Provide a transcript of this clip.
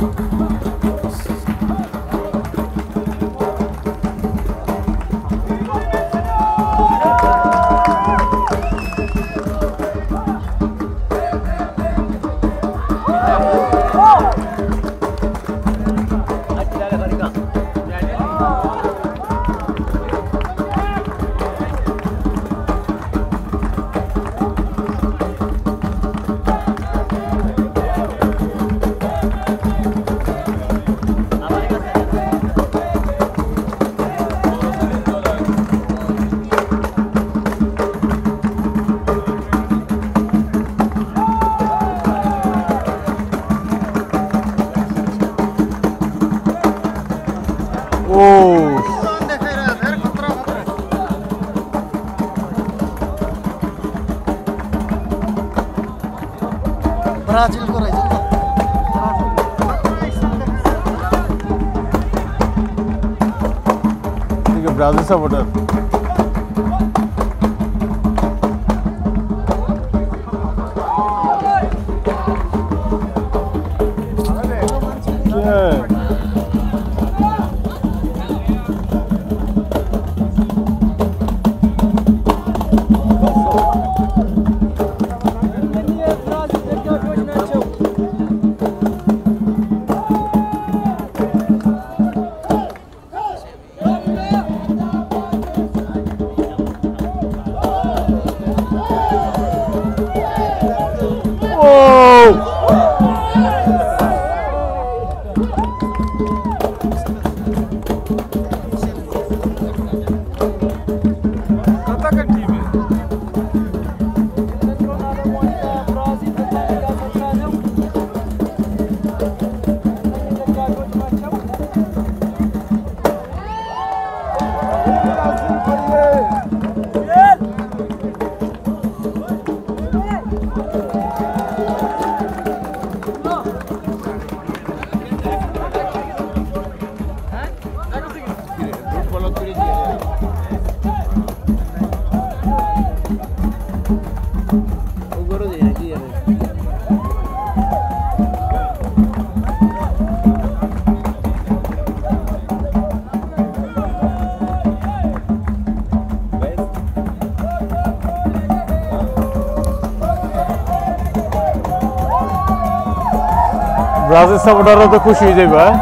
Música ब्राजिलको रहेछ नि ठीक है Brazil supporter đâu ব্রাজিল সাপোর্টাররা তো খুশি হয়ে যাবে হ্যাঁ?